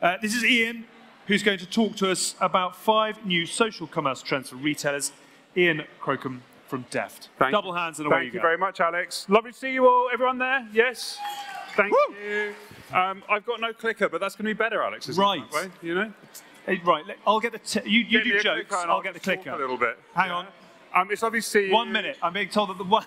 Uh, this is Ian, who's going to talk to us about five new social commerce trends for retailers. Ian Crocombe from Deft. Thank Double hands and away Thank you you very much, Alex. Lovely to see you all. Everyone there? Yes? Thank Woo! you. Um, I've got no clicker, but that's going to be better, Alex, isn't Right. it? Right. You know? Hey, right, I'll get the. T- you you Get do jokes. and I'll get the clicker. A little bit. Hang Yeah. on. Um, it's obviously One minute. I'm being told that the one.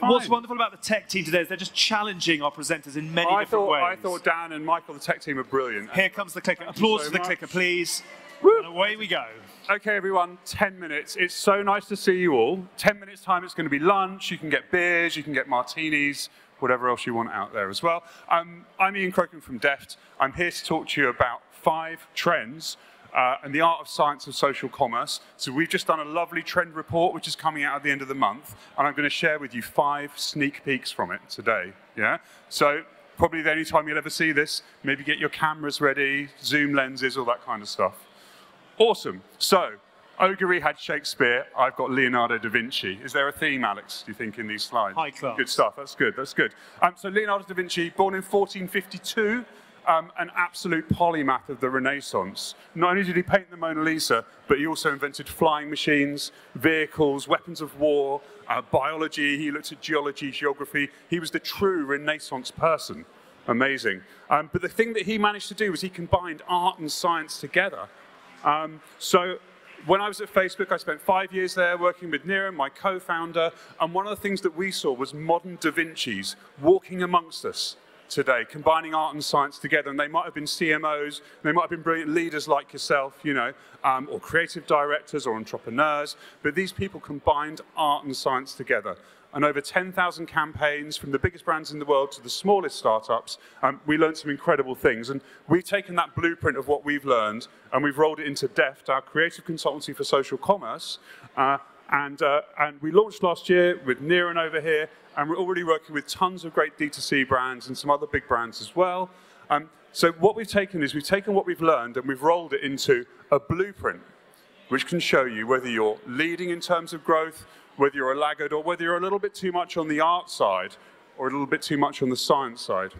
What's wonderful about the tech team today is they're just challenging our presenters in many I different thought, ways. I thought Dan and Michael, the tech team, are brilliant. Here comes the clicker. Applause so for the much. clicker, please. Woo! And away we go. Okay, everyone, 10 minutes. It's so nice to see you all. 10 minutes time, it's going to be lunch. You can get beers, you can get martinis, whatever else you want out there as well. Um, I'm Ian Crocombe from Deft. I'm here to talk to you about five trends uh, and the art of science of social commerce. So we've just done a lovely trend report, which is coming out at the end of the month, and I'm going to share with you five sneak peeks from it today. Yeah. So probably the only time you'll ever see this. Maybe get your cameras ready, zoom lenses, all that kind of stuff. Awesome. So, Ogre had Shakespeare. I've got Leonardo da Vinci. Is there a theme, Alex, do you think, in these slides? High class. Good stuff. That's good. That's good. Um, so, Leonardo da Vinci, born in 1452, um, an absolute polymath of the Renaissance. Not only did he paint the Mona Lisa, but he also invented flying machines, vehicles, weapons of war, uh, biology. He looked at geology, geography. He was the true Renaissance person. Amazing. Um, but the thing that he managed to do was he combined art and science together. Um, so when I was at Facebook, I spent five years there working with Niran, my co-founder, and one of the things that we saw was modern Da Vinci's walking amongst us today, combining art and science together. And they might have been CMOs, they might have been brilliant leaders like yourself, you know, um, or creative directors or entrepreneurs, but these people combined art and science together. And over 10,000 campaigns from the biggest brands in the world to the smallest startups, um, we learned some incredible things. And we've taken that blueprint of what we've learned and we've rolled it into Deft, our creative consultancy for social commerce. Uh, and, uh, and we launched last year with Niran over here, and we're already working with tons of great D2C brands and some other big brands as well. Um, so what we've taken is we've taken what we've learned and we've rolled it into a blueprint which can show you whether you're leading in terms of growth, whether you're a laggard, or whether you're a little bit too much on the art side or a little bit too much on the science side.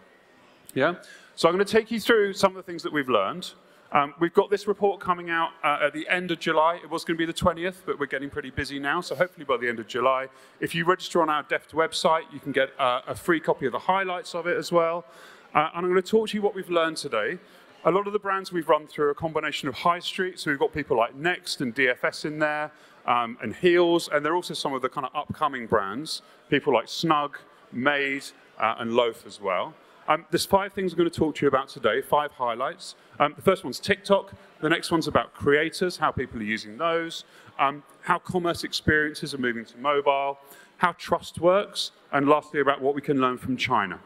Yeah? So I'm going to take you through some of the things that we've learned. Um, we've got this report coming out uh, at the end of July. It was going to be the 20th, but we're getting pretty busy now. So hopefully by the end of July, if you register on our Deft website, you can get uh, a free copy of the highlights of it as well. Uh, and I'm going to talk to you what we've learned today. A lot of the brands we've run through are a combination of high street. So we've got people like Next and DFS in there, um, and Heal's, and there are also some of the kind of upcoming brands, people like Snug, Made, uh, and Loaf as well. Um, there's five things I'm going to talk to you about today, five highlights. Um, the first one's TikTok. The next one's about creators, how people are using those, um, how commerce experiences are moving to mobile, how trust works, and lastly, about what we can learn from China.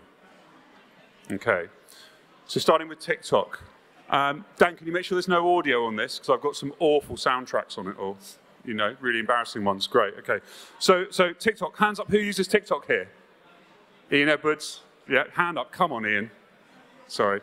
Okay, so starting with TikTok. Um, Dan, can you make sure there's no audio on this? Because I've got some awful soundtracks on it, or, you know, really embarrassing ones. Great, okay. So, so TikTok, hands up. Who uses TikTok here? Ian Edwards? Yeah, hand up. Come on, Ian. Sorry.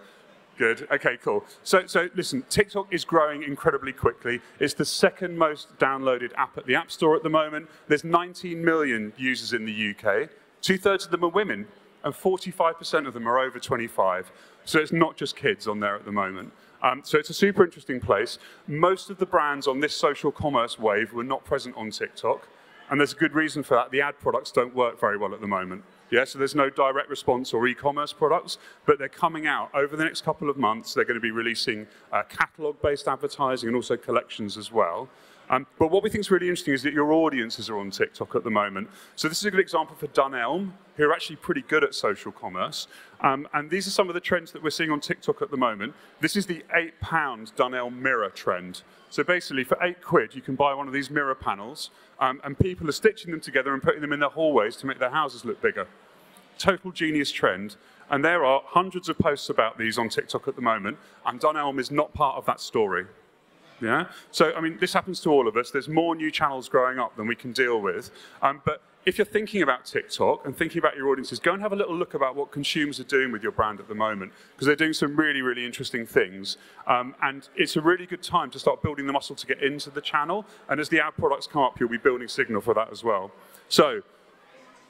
Good. Okay, cool. So, so listen, TikTok is growing incredibly quickly. It's the second most downloaded app at the App Store at the moment. There's 19 million users in the UK. Two thirds of them are women, and 45% of them are over 25. So it's not just kids on there at the moment. Um, so it's a super interesting place. Most of the brands on this social commerce wave were not present on TikTok. And there's a good reason for that. The ad products don't work very well at the moment. Yeah, so there's no direct response or e-commerce products, but they're coming out over the next couple of months. They're going to be releasing uh, catalog-based advertising and also collections as well. Um, but what we think is really interesting is that your audiences are on TikTok at the moment. So this is a good example for Dunelm, who are actually pretty good at social commerce. Um, and these are some of the trends that we're seeing on TikTok at the moment. This is the eight pound Dunelm mirror trend. So basically, for eight quid, you can buy one of these mirror panels, um, and people are stitching them together and putting them in their hallways to make their houses look bigger. Total genius trend. And there are hundreds of posts about these on TikTok at the moment, and Dunelm is not part of that story. Yeah? So, I mean, this happens to all of us. There's more new channels growing up than we can deal with. Um, but if you're thinking about TikTok and thinking about your audiences, go and have a little look about what consumers are doing with your brand at the moment, because they're doing some really, really interesting things. Um, and it's a really good time to start building the muscle to get into the channel. And as the ad products come up, you'll be building signal for that as well. So,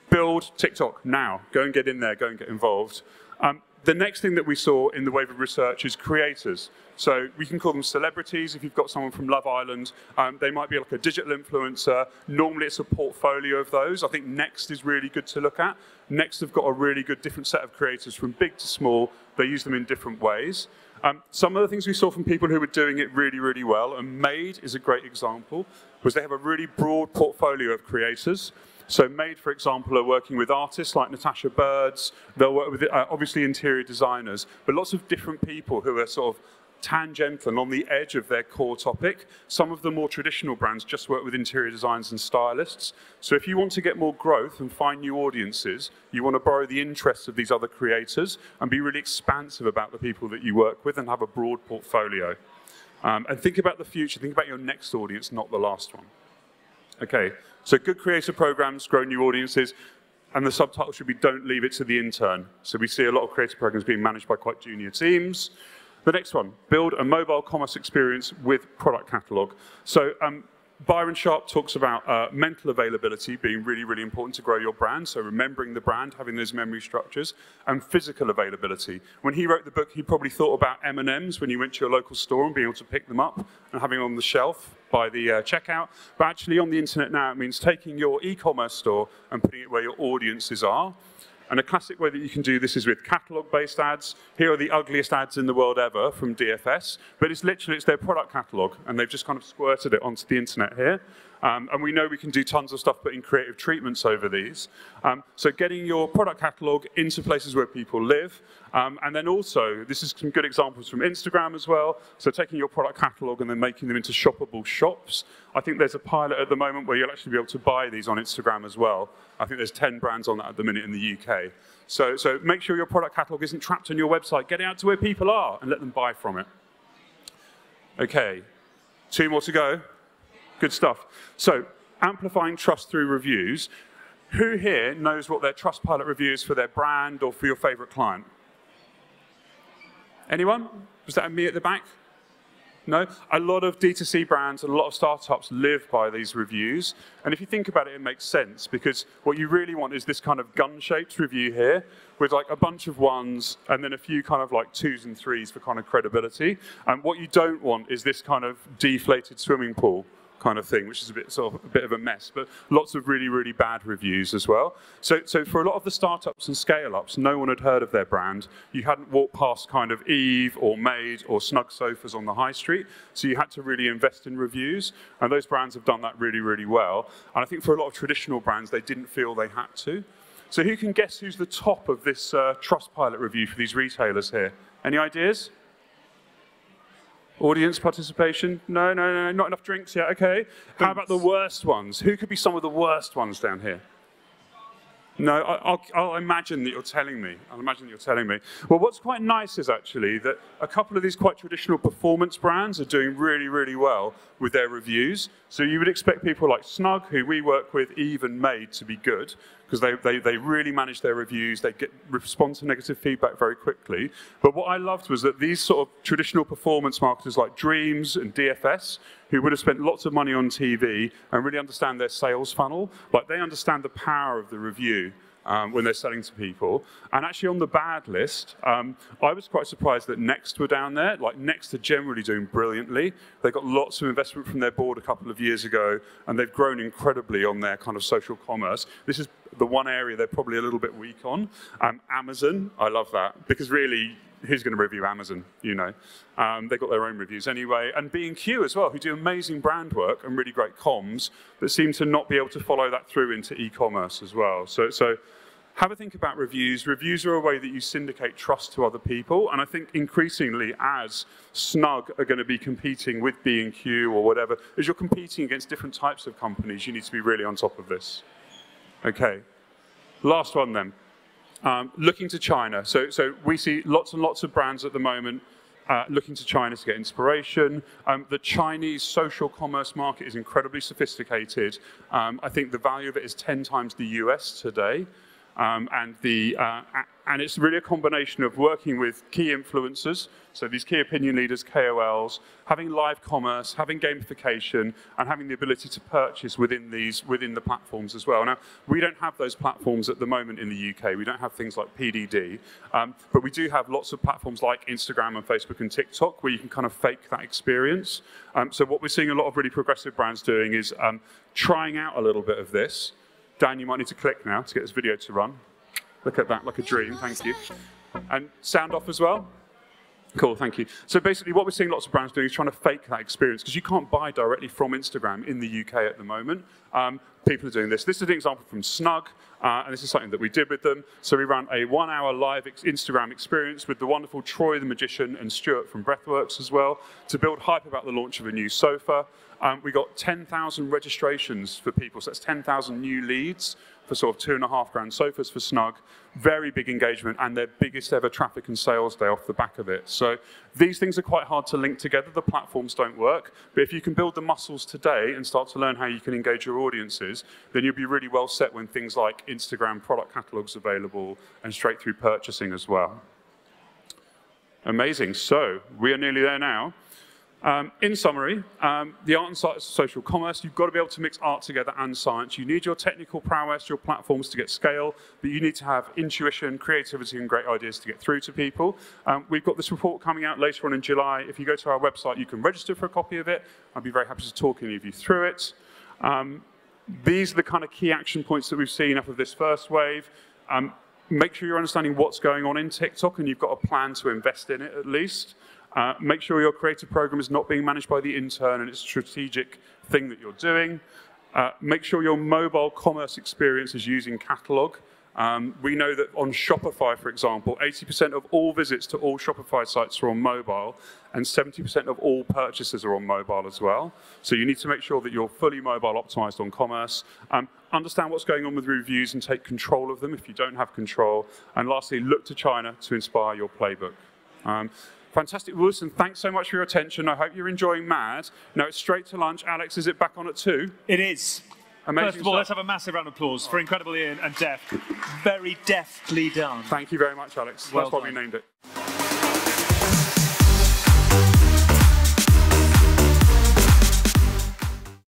build TikTok now. Go and get in there, go and get involved. Um, the next thing that we saw in the wave of research is creators. So we can call them celebrities. If you've got someone from Love Island, um, they might be like a digital influencer. Normally it's a portfolio of those. I think Next is really good to look at. Next have got a really good different set of creators from big to small. They use them in different ways. Um, some of the things we saw from people who were doing it really, really well, and Made is a great example, was they have a really broad portfolio of creators. So Made, for example, are working with artists like Natasha Birds. They'll work with, uh, obviously, interior designers, but lots of different people who are sort of tangential and on the edge of their core topic. Some of the more traditional brands just work with interior designers and stylists. So if you want to get more growth and find new audiences, you want to borrow the interests of these other creators and be really expansive about the people that you work with and have a broad portfolio. Um, and think about the future, think about your next audience, not the last one. Okay, so good creator programs grow new audiences, and the subtitle should be Don't Leave It to the Intern. So we see a lot of creator programs being managed by quite junior teams. The next one, build a mobile commerce experience with product catalog. So um, Byron Sharp talks about uh, mental availability being really, really important to grow your brand. So remembering the brand, having those memory structures, and physical availability. When he wrote the book, he probably thought about M&Ms when you went to your local store and being able to pick them up and having them on the shelf by the uh, checkout. But actually on the internet now, it means taking your e-commerce store and putting it where your audiences are. And a classic way that you can do this is with catalog-based ads. Here are the ugliest ads in the world ever from DFS, but it's literally it's their product catalog, and they've just kind of squirted it onto the internet here. Um, and we know we can do tons of stuff putting creative treatments over these. Um, so getting your product catalog into places where people live. Um, and then also, this is some good examples from Instagram as well. So taking your product catalog and then making them into shoppable shops. I think there's a pilot at the moment where you'll actually be able to buy these on Instagram as well. I think there's 10 brands on that at the minute in the UK. So, so make sure your product catalog isn't trapped on your website. Get it out to where people are and let them buy from it. Okay, two more to go. Good stuff. So, amplifying trust through reviews. Who here knows what their Trustpilot review is for their brand or for your favorite client? Anyone? Was that me at the back? No? A lot of D2C brands and a lot of startups live by these reviews. And if you think about it, it makes sense because what you really want is this kind of gun-shaped review here with like a bunch of ones and then a few kind of like twos and threes for kind of credibility. And what you don't want is this kind of deflated swimming pool kind of thing, which is a bit sort of a bit of a mess, but lots of really, really bad reviews as well. So, so for a lot of the startups and scale-ups, no one had heard of their brand. You hadn't walked past kind of Eve or Made or Snug Sofas on the high street, so you had to really invest in reviews, and those brands have done that really, really well. And I think for a lot of traditional brands, they didn't feel they had to. So who can guess who's the top of this uh, Trustpilot review for these retailers here? Any ideas? Audience participation? No, no, no, not enough drinks yet. Okay. How about the worst ones? Who could be some of the worst ones down here? No, I'll, I'll, imagine that you're telling me. I'll imagine that you're telling me. Well, what's quite nice is actually that a couple of these quite traditional performance brands are doing really, really well with their reviews. So you would expect people like Snug, who we work with, even Made, to be good because they, they, they really manage their reviews, they get respond to negative feedback very quickly. But what I loved was that these sort of traditional performance marketers like Dreams and DFS, who would have spent lots of money on TV and really understand their sales funnel, like they understand the power of the review um, when they're selling to people. And actually, on the bad list, um, I was quite surprised that Next were down there. Like Next are generally doing brilliantly. They got lots of investment from their board a couple of years ago, and they've grown incredibly on their kind of social commerce. This is the one area they're probably a little bit weak on. Um, Amazon, I love that because really who's going to review Amazon, you know. Um, they've got their own reviews anyway. And B&Q as well, who do amazing brand work and really great comms, but seem to not be able to follow that through into e-commerce as well. So, so have a think about reviews. Reviews are a way that you syndicate trust to other people. And I think increasingly as Snug are going to be competing with B&Q or whatever, as you're competing against different types of companies, you need to be really on top of this. Okay. Last one then. Um, looking to China. So, so we see lots and lots of brands at the moment uh, looking to China to get inspiration. Um, the Chinese social commerce market is incredibly sophisticated. Um, I think the value of it is 10 times the US today. Um, and, the, uh, and it's really a combination of working with key influencers, so these key opinion leaders, KOLs, having live commerce, having gamification, and having the ability to purchase within these within the platforms as well. Now, we don't have those platforms at the moment in the UK. We don't have things like PDD, um, but we do have lots of platforms like Instagram and Facebook and TikTok where you can kind of fake that experience. Um, so what we're seeing a lot of really progressive brands doing is um, trying out a little bit of this. Dan, you might need to click now to get this video to run. Look at that, like a dream, thank you. And sound off as well. Cool, thank you. So basically what we're seeing lots of brands doing is trying to fake that experience because you can't buy directly from Instagram in the UK at the moment. Um, people are doing this. This is an example from Snug, uh, and this is something that we did with them. So we ran a one-hour live ex Instagram experience with the wonderful Troy the Magician and Stuart from Breathworks as well to build hype about the launch of a new sofa. Um, we got 10,000 registrations for people, so that's 10,000 new leads for sort of two and a half grand sofas for Snug. Very big engagement and their biggest ever traffic and sales day off the back of it. So these things are quite hard to link together. The platforms don't work. But if you can build the muscles today and start to learn how you can engage your audiences, then you'll be really well set when things like Instagram product catalogs available and straight through purchasing as well. Amazing. So we are nearly there now. Um, in summary, um, the art and science of social commerce, you've got to be able to mix art together and science. You need your technical prowess, your platforms to get scale, but you need to have intuition, creativity, and great ideas to get through to people. Um, we've got this report coming out later on in July. If you go to our website, you can register for a copy of it. I'd be very happy to talk any of you through it. Um, these are the kind of key action points that we've seen off of this first wave. Um, make sure you're understanding what's going on in TikTok and you've got a plan to invest in it at least. Uh, make sure your creative program is not being managed by the intern and it's a strategic thing that you're doing. Uh, make sure your mobile commerce experience is using catalog. Um, we know that on Shopify, for example, 80% of all visits to all Shopify sites are on mobile, and 70% of all purchases are on mobile as well. So you need to make sure that you're fully mobile optimized on commerce. Um, understand what's going on with reviews and take control of them if you don't have control. And lastly, look to China to inspire your playbook. Um, Fantastic. Wilson, thanks so much for your attention. I hope you're enjoying Mad. Now it's straight to lunch. Alex, is it back on at two? It is. Amazing First of all, stuff. let's have a massive round of applause for Incredible Ian and Deft. Very deftly done. Thank you very much, Alex. Well That's why we named it.